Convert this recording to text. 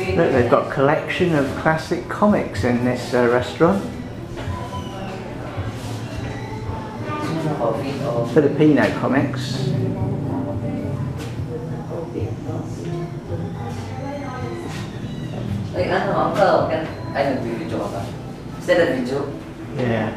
Look, they've got a collection of classic comics in this uh, restaurant. Filipino comics. Yeah.